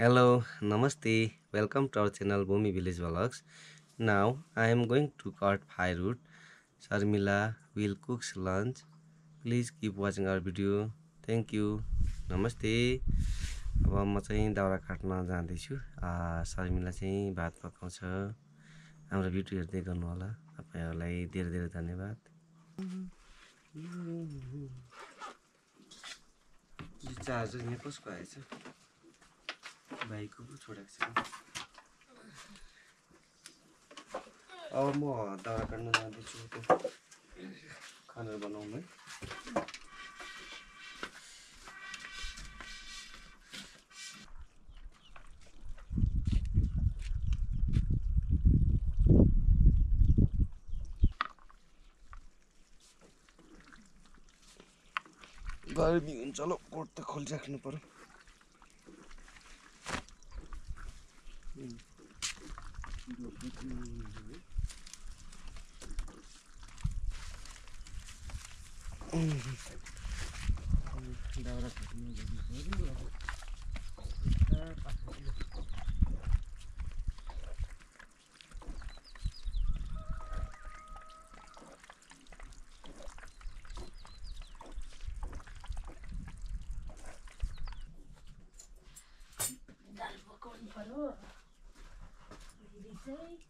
Hello, Namaste. Welcome to our channel Bhumi Village Vlogs. Now I am going to cut firewood. Sharmila will cook lunch. Please keep watching our video. Thank you. नमस्ते अब म चाहिँ दाउरा काट्न जाँदैछु शर्मिला चाहिँ भात पकाउँछ हाम्रो भिडियो हेर्दै गर्नु होला तपाईँहरूलाई धेरै धेरै धन्यवाद चार्जर यहाँ कसको आएछ भाइको पो छोडेको छ अब म दाउरा काट्न जाँदैछु त्यो खानाहरू बनाउनु है। गर्मी हुन्छ ल कोट त खोलिराख्नु पऱ्यो दाउरा काट्नु जानु पऱ्यो। दाल पकाउनु पर्यो say?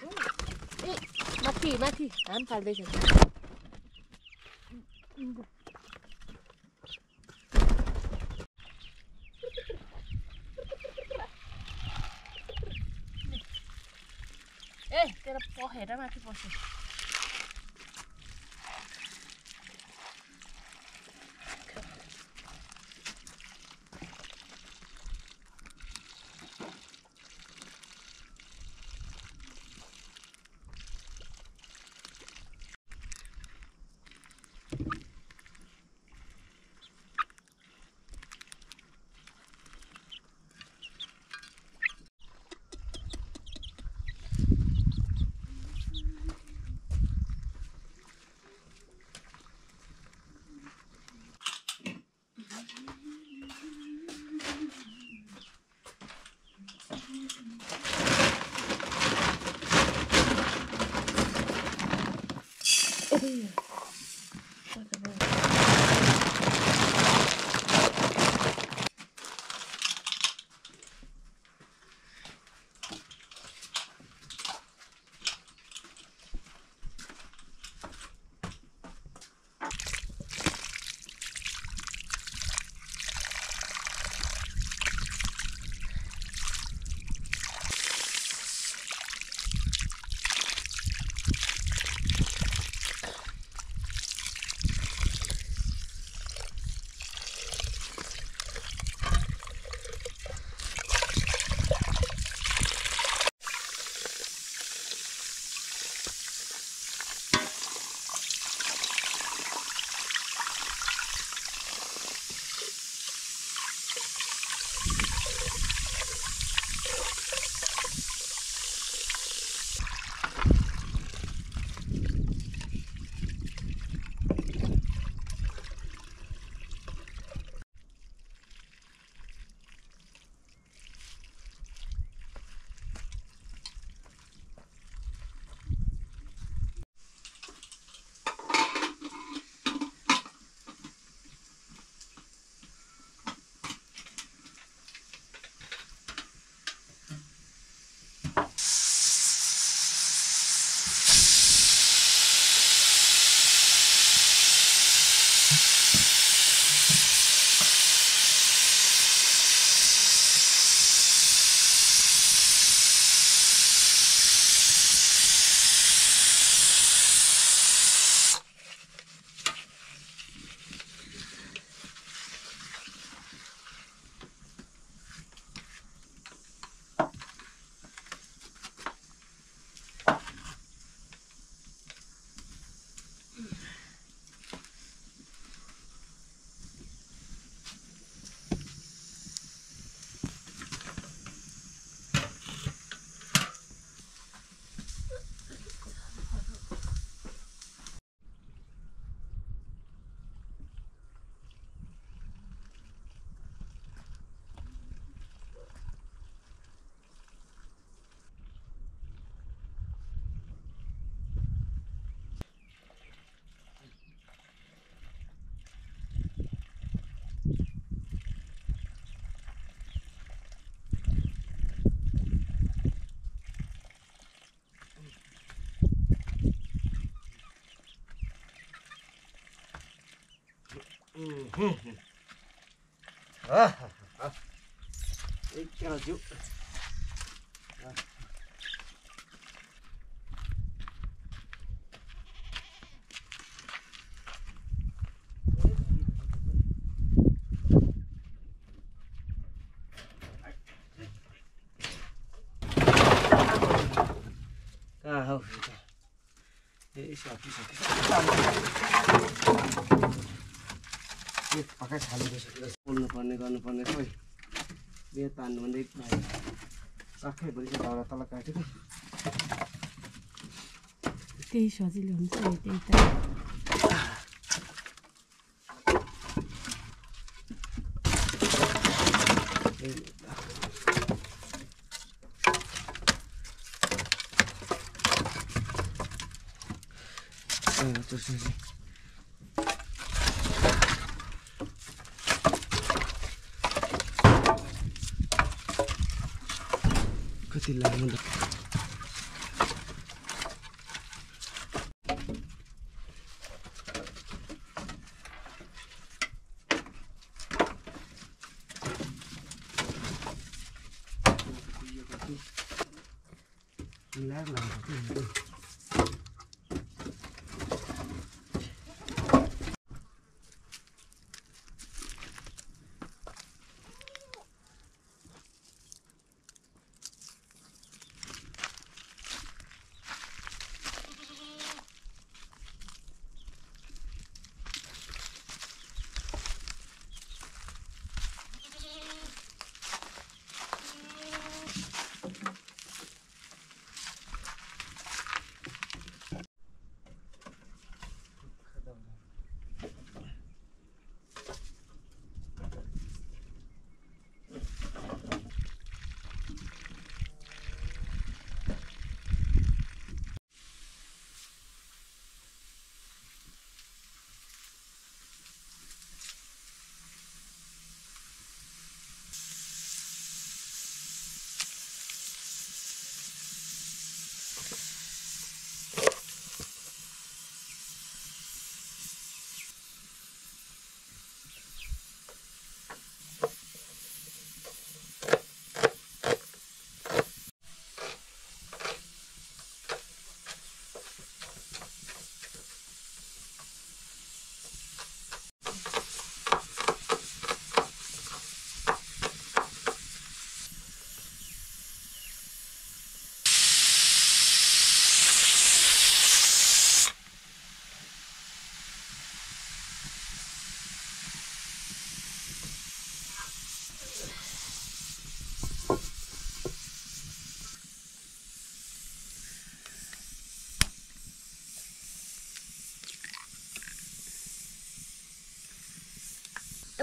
भो। ए माथि माथि घाम फाल्दैछ ए तेरो पखेर माथि पस्यो Ah, ah. Ich kann so. Ah. Ah, oh, okay. Ich hab, ich hab, ich hab. गइसक्यो पोल्नु पर्ने गर्नुपर्ने खोइ। बिहे तान्नु भने भाइ सबै भरि दाउरा तल काटेको त्यही सजिलो हुन्छ त्यही त। त्यसपछि la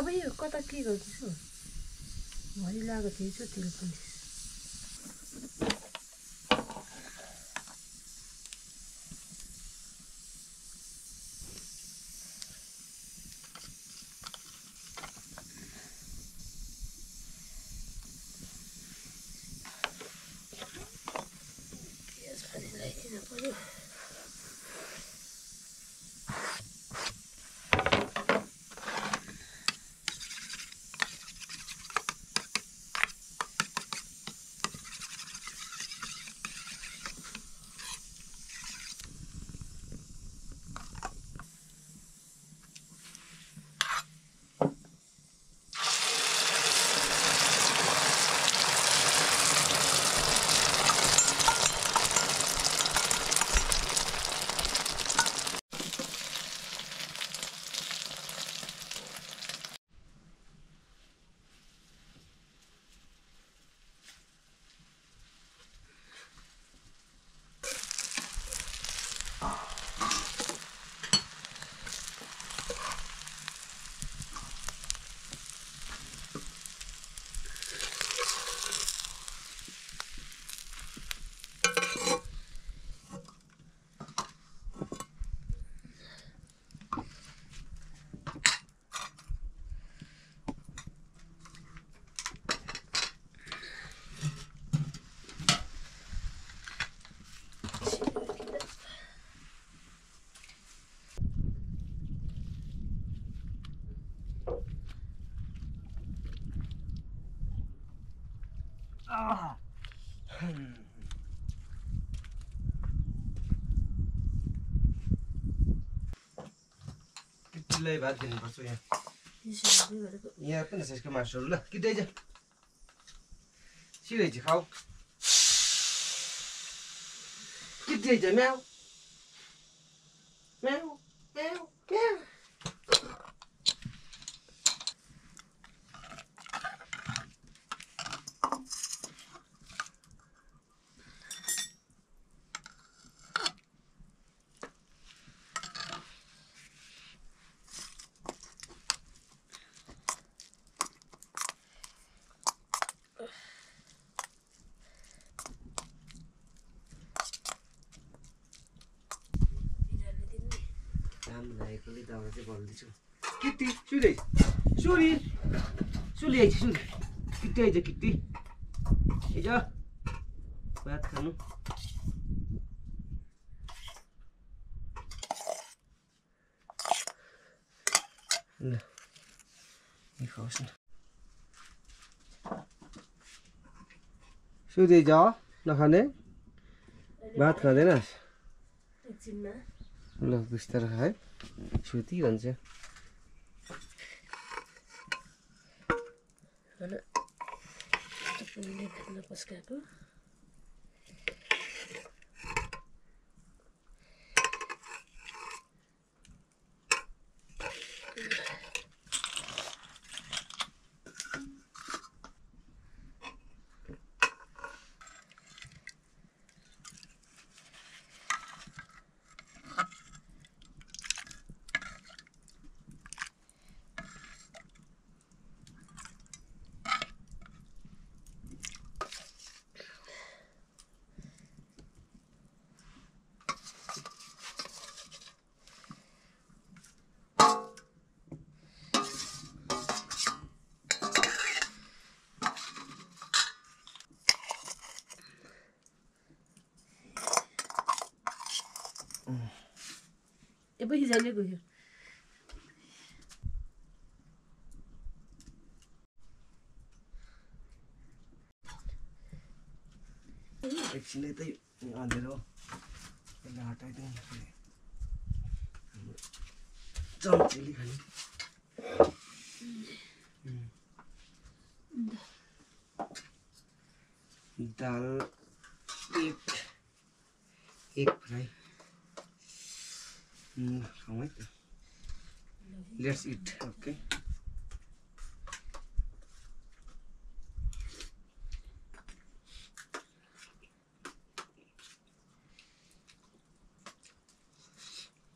अब यो कता के गर्दैछु भरिरहेको थिएछु तेल पनि पियाज पनि लगाइदिनु पऱ्यो किटीलाई भात दिनुपर्छ यहाँ यहाँ पनि छ यसको ल छिटो आइज खाऊ आइज म्याउ म्याउ म्याउ म्याउ बिरालोले दिने काम लागेकोले दाउरा चाहिँ बल्दैछु किटी सुली सुली सुली आइज सुली। किटी आइज किटी आइज। भात खानु। ल यो खाओस् न। सुधि जा नखाने। भात खाँदैनस्? ल बिस्तारो है। तपाईँले खाना पस्काएको ए पछि जाने गयो एकछिन यतै अँधेरो यसलाई हटाइदिउँ चम्चेली खाने it okay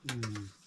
mm.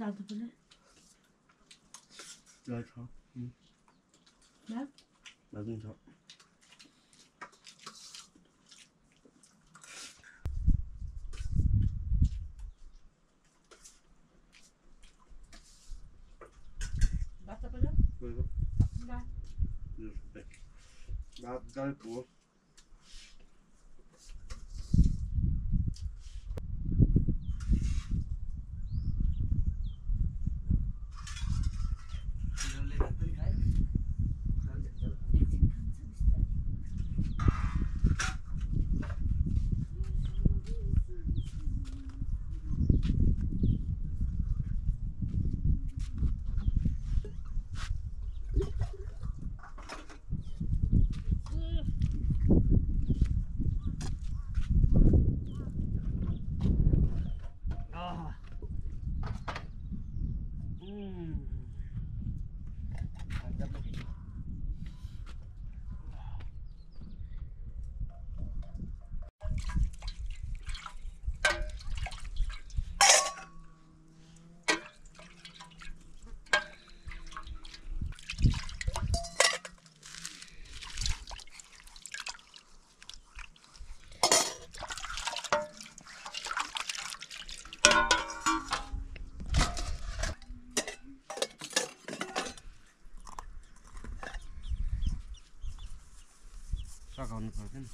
啥都不来，来尝，嗯，来，来给你尝。啥都不来，来，来点，来点多。anı gördün mü?